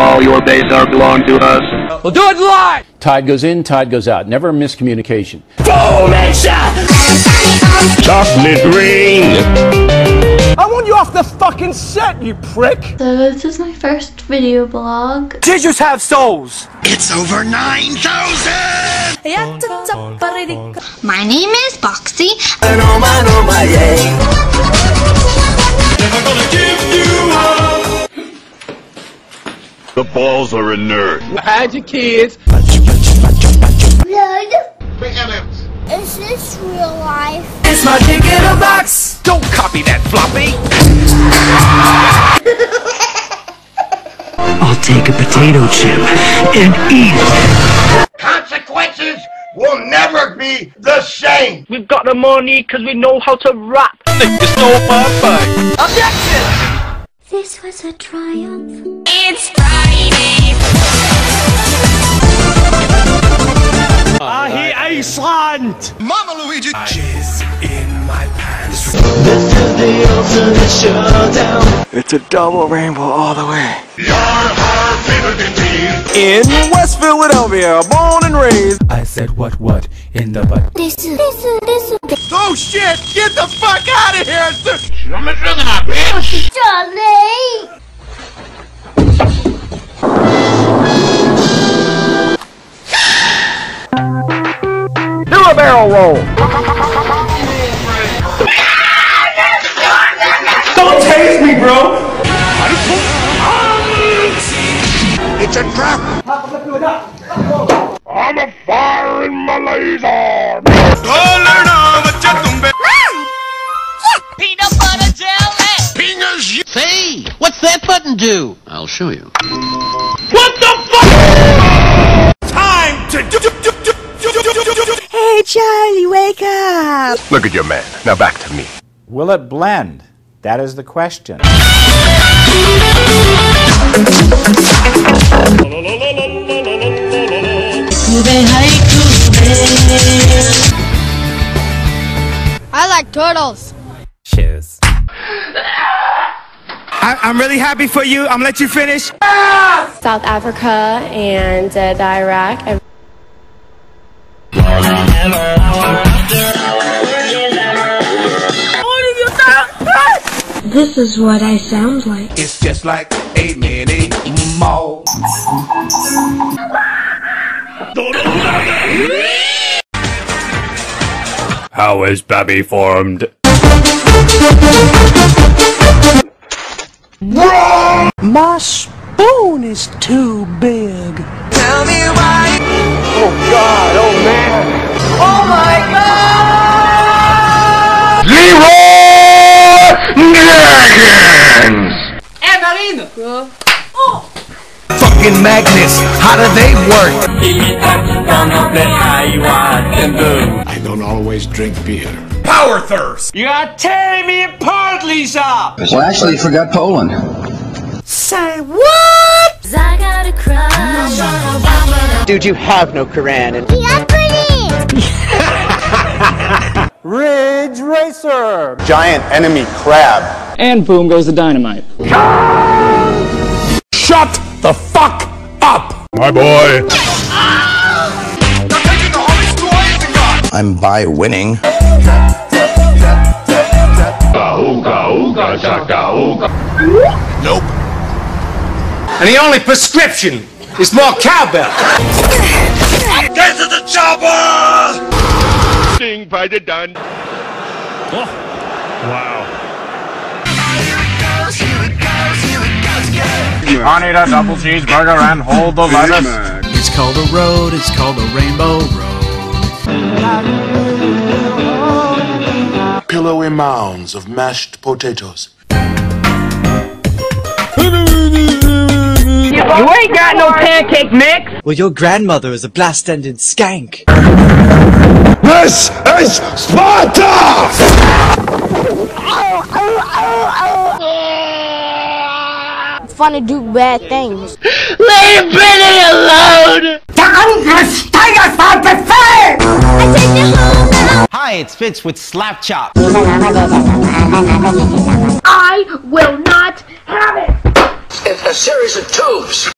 All your bases are belong to us. We'll do it live! Tide goes in, tide goes out. Never miscommunication. Chocolate rain. I want you off the fucking set, you prick! So this is my first video blog. Teachers have souls! It's over 9,000! My name is Boxxy. The balls are inert. Hide your kids. Blood. Is this real life? It's my dick in a box! Don't copy that floppy! I'll take a potato chip and eat it. Consequences will never be the same! We've got the money because we know how to rap. It's so perfect! Objection! This was a triumph. I Iceland! Mama Luigi! It's a double rainbow all the way. Yar har fiddle In West Philadelphia, born and raised. I said what what in the butt. This is this is this is Oh shit! Get the fuck out of here! Charlie. Do a barrel roll! Don't tase me, bro! It's a trap! I'm a fire in my laser! Peanut butter jelly! Pingas you! What's that button do? I'll show you. Wake up! Look at your man. Now back to me. Will it blend? That is the question. I like turtles. Cheers. I, I'm really happy for you. I'm gonna let you finish. South Africa and uh, the Iraq. I This is what I sound like. It's just like a mini mall. How is Babby formed? My spoon is too big. Tell me why. Oh God! Oh man! Oh my God! Dragons! Oh! Fucking magnets. How do they work? I don't always drink beer. Power thirst. You are tearing me apart, Lisa. Well, actually, forgot Poland. Say what? I got a crush on Obama. Dude, you have no Quran. And Yeah, pretty. Ridge Racer. Giant enemy crab. And boom goes the dynamite. Shut the fuck up! My boy. I'm by winning. Nope. And the only prescription is more cowbell. Get to the chopper! Sting by the done. I need a double cheeseburger and hold the lettuce. It's called a road. It's called a rainbow road. Pillowy mounds of mashed potatoes. You ain't got no pancake mix! Well, your grandmother is a blast-ended skank. This is Sparta! It's fun to do bad things. Leave Benny alone! Hi, it's Vince with Slap Chop. I will not have it. It's a series of tubes.